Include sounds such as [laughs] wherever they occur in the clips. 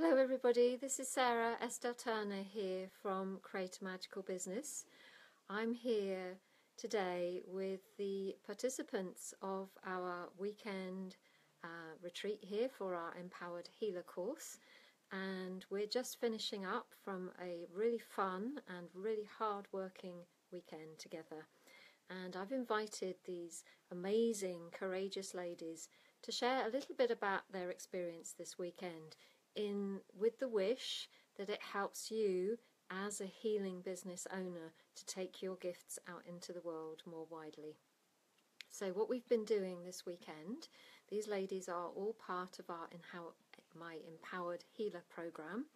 Hello, everybody. This is Sara Estelle Turner here from Create a Magical Business. I'm here today with the participants of our weekend uh, retreat here for our Empowered Healer course. And we're just finishing up from a really fun and really hard working weekend together. And I've invited these amazing, courageous ladies to share a little bit about their experience this weekend in with the wish that it helps you as a healing business owner to take your gifts out into the world more widely. So what we've been doing this weekend, these ladies are all part of our in how my empowered healer program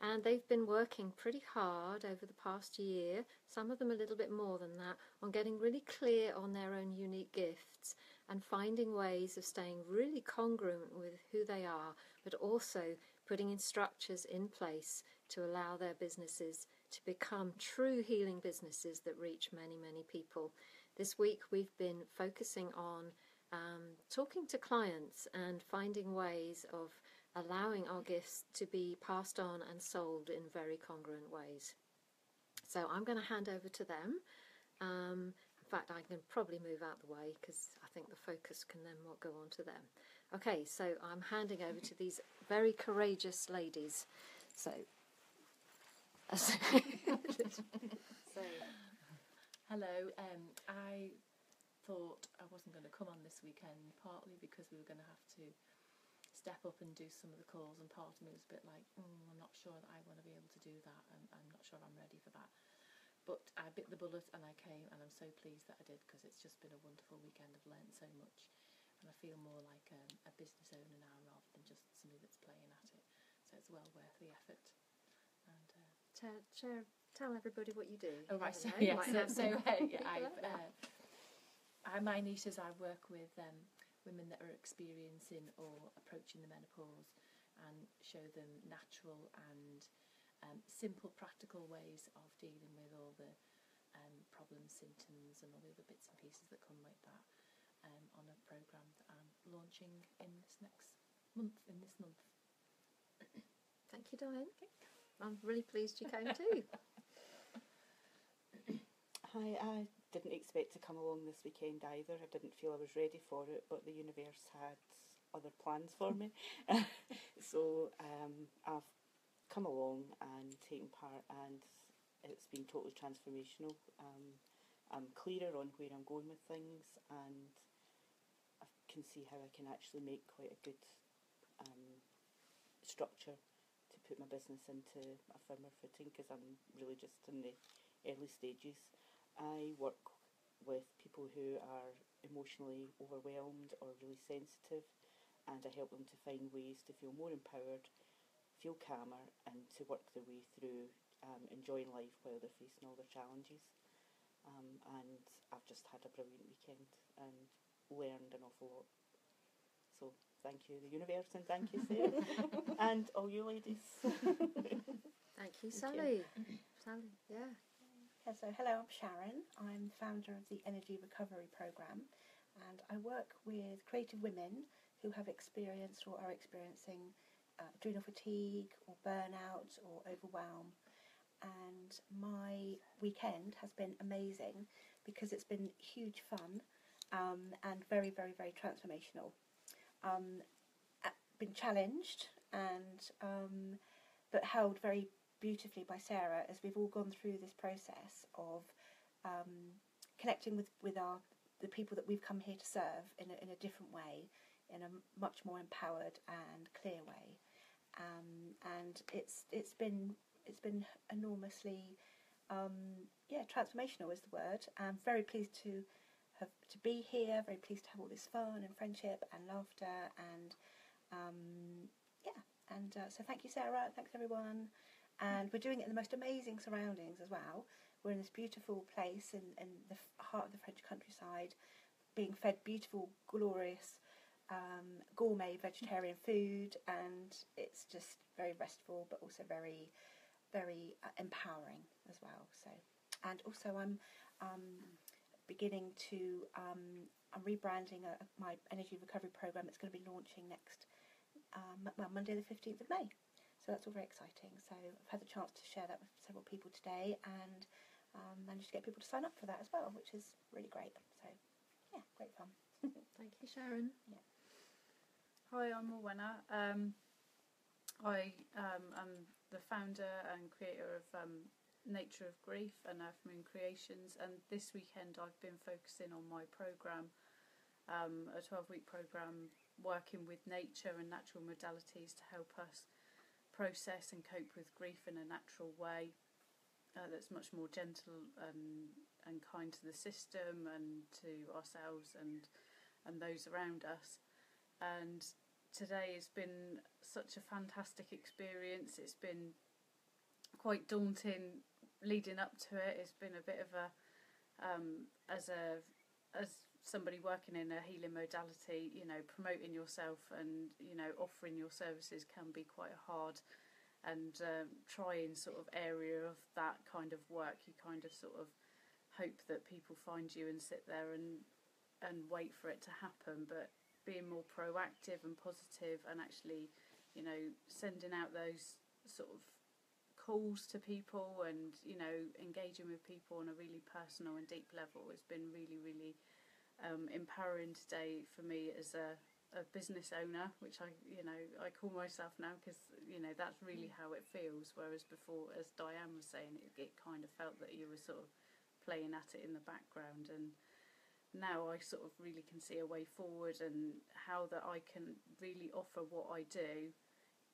and they've been working pretty hard over the past year, some of them a little bit more than that, on getting really clear on their own unique gifts and finding ways of staying really congruent with who they are, but also putting in structures in place to allow their businesses to become true healing businesses that reach many, many people. This week we've been focusing on um, talking to clients and finding ways of allowing our gifts to be passed on and sold in very congruent ways. So I'm going to hand over to them. Um, in fact, I can probably move out the way because I think the focus can then go on to them. Okay, so I'm handing over to these very courageous ladies. So, so hello. Um, I thought I wasn't going to come on this weekend, partly because we were going to have to step up and do some of the calls, and part of me was a bit like, mm, I'm not sure that I want to be able to do that, and I'm not sure I'm ready for that. But I bit the bullet and I came, and I'm so pleased that I did because it's just been a wonderful weekend. I've learned so much, and I feel more like um, a business owner now rather than just somebody that's playing at it. So it's well worth the effort. And uh, tell, share, tell everybody what you do. Oh right, so yeah, so, so uh, yeah, [laughs] I, uh, I, my niche is I work with um, women that are experiencing or approaching the menopause and show them natural and um, simple, practical ways of dealing with all the um, problems, symptoms, and all the other bits and pieces that come with that um, on a program that I'm launching in this next month. In this month. [coughs] Thank you, Diane. I'm really pleased you came too. [laughs] Hi, I didn't expect to come along this weekend either. I didn't feel I was ready for it, but the universe had other plans for me. [laughs] so um, I've come along and taken part, and it's been totally transformational. Um, I'm clearer on where I'm going with things, and I can see how I can actually make quite a good um, structure to put my business into a firmer footing because I'm really just in the early stages. I work with people who are emotionally overwhelmed or really sensitive and I help them to find ways to feel more empowered, feel calmer and to work their way through um, enjoying life while they're facing all their challenges. Um, and I've just had a brilliant weekend and learned an awful lot. So thank you, the universe, and thank you, Sara, [laughs] and all you ladies. thank you, Sally. Sally, yeah. Yeah, so hello, I'm Sharon. I'm the founder of the Energy Recovery Program, and I work with creative women who have experienced or are experiencing uh, adrenal fatigue or burnout or overwhelm. And my weekend has been amazing because it's been huge fun um, and very, very, very transformational um, been challenged and um, but held very beautifully by Sara as we've all gone through this process of um, connecting with, with our the people that we've come here to serve in a, in a different way, in a much more empowered and clear way, um, and it's it's been it's been enormously um, yeah transformational is the word. I'm very pleased to have to be here. Very pleased to have all this fun and friendship and laughter and um, yeah. And uh, so thank you, Sara. Thanks everyone. And we're doing it in the most amazing surroundings as well. We're in this beautiful place in, in the heart of the French countryside, being fed beautiful, glorious, um, gourmet vegetarian food, and it's just very restful, but also very, very uh, empowering as well. So, and also I'm um, beginning to, um, I'm rebranding a, my energy recovery program that's going to be launching next um, well, Monday the 15th of May. So that's all very exciting. So I've had the chance to share that with several people today and um, managed to get people to sign up for that as well, which is really great. So yeah, great fun. [laughs] Thank you, Sharon. Yeah. Hi, I'm Morwenna. Um, I um, am the founder and creator of um, Nature of Grief and Earth Moon Creations, and this weekend I've been focusing on my program, um, a 12 week program working with nature and natural modalities to help us process and cope with grief in a natural way uh, that's much more gentle and, and kind to the system and to ourselves and, and those around us and today has been such a fantastic experience. It's been quite daunting leading up to it. It's been a bit of a um, as a as somebody working in a healing modality, you know, promoting yourself and you know offering your services can be quite hard. And um, trying sort of area of that kind of work, you kind of sort of hope that people find you and sit there and and wait for it to happen. But being more proactive and positive and actually, you know, sending out those sort of calls to people and, you know, engaging with people on a really personal and deep level has been really, really um, empowering today for me as a, a business owner, which I, you know, I call myself now because, you know, that's really how it feels. Whereas before, as Diane was saying, it, it kind of felt that you were sort of playing at it in the background and now I sort of really can see a way forward and how that I can really offer what I do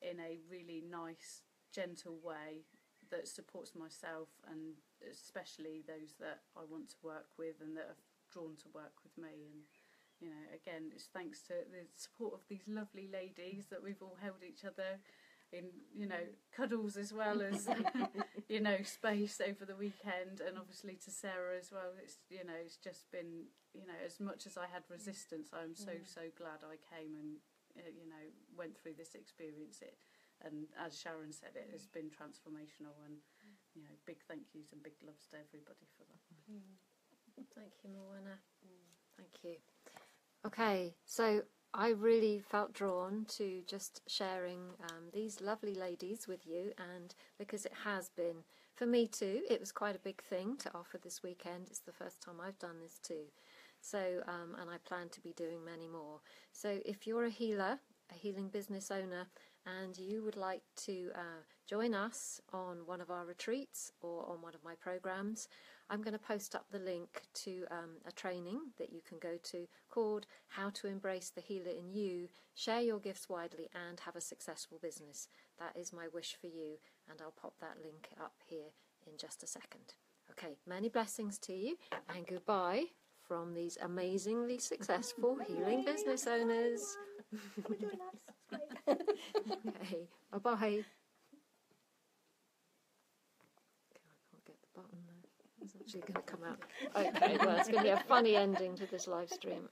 in a really nice, gentle way that supports myself and especially those that I want to work with and that are drawn to work with me. And you know again it's thanks to the support of these lovely ladies that we've all held each other in you know cuddles as well as [laughs] you know space over the weekend. And obviously to Sara as well it's you know it's just been you know as much as I had resistance I'm so so glad I came and uh, you know went through this experience. It and as Sharon said it has been transformational and you know big thank yous and big loves to everybody for that Thank you, Morwenna. Thank you. Okay, so I really felt drawn to just sharing um, these lovely ladies with you, and because it has been, for me too, it was quite a big thing to offer this weekend. It's the first time I've done this too. So, um, and I plan to be doing many more. So, if you're a healer, a healing business owner, and you would like to uh, join us on one of our retreats or on one of my programs, I'm going to post up the link to um, a training that you can go to called How to Embrace the Healer in You, Share Your Gifts Widely, and Have a Successful Business. That is my wish for you, and I'll pop that link up here in just a second. Okay, many blessings to you, and goodbye from these amazingly successful healing business owners. [laughs] Okay, bye bye. Okay, I can't get the button there. It's actually going to come out. Okay, well, it's going to be a funny ending to this live stream.